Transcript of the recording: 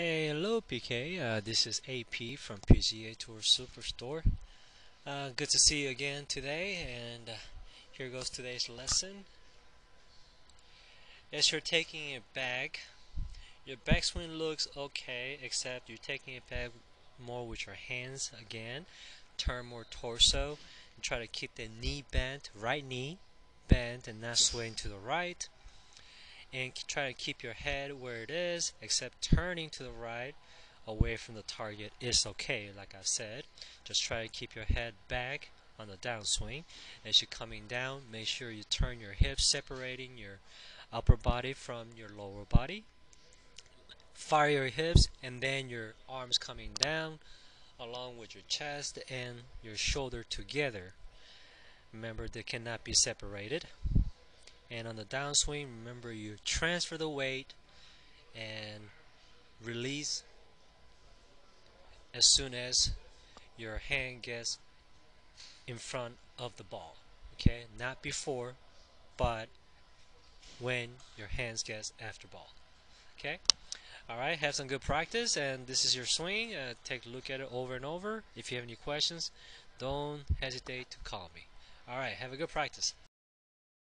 Hello PK. Uh, this is AP from PGA Tour Superstore. Uh, good to see you again today, and uh, here goes today's lesson. As you're taking it back, your backswing looks okay, except you're taking it back more with your hands again. Turn more torso, and try to keep the knee bent, right knee bent, and not swaying to the right and try to keep your head where it is except turning to the right away from the target is okay like I said. Just try to keep your head back on the downswing. As you're coming down make sure you turn your hips separating your upper body from your lower body. Fire your hips and then your arms coming down along with your chest and your shoulder together. Remember they cannot be separated and on the downswing remember you transfer the weight and release as soon as your hand gets in front of the ball okay? Not before but when your hands gets after ball okay? Alright have some good practice and this is your swing. Uh, take a look at it over and over. If you have any questions don't hesitate to call me. Alright have a good practice